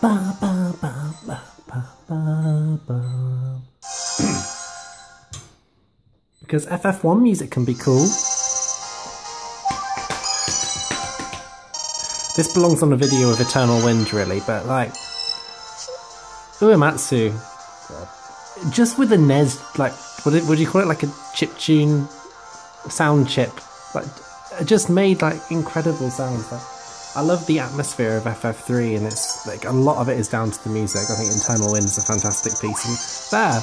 ba, ba, ba, because FF1 music can be cool. This belongs on a video of Eternal Wind, really, but like Uematsu, just with a NES, like what would you call it, like a chip tune sound chip, like just made like incredible sounds. Like, I love the atmosphere of FF3, and it's like a lot of it is down to the music. I think Eternal Wind is a fantastic piece, and there,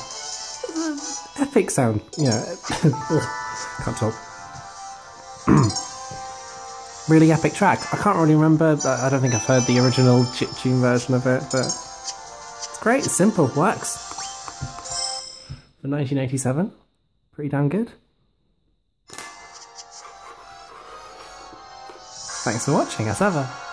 uh, epic sound. Yeah, can't talk. really epic track. I can't really remember. I don't think I've heard the original chip tune version of it, but it's great. Simple, works. For 1987, pretty damn good. Thanks for watching, as ever.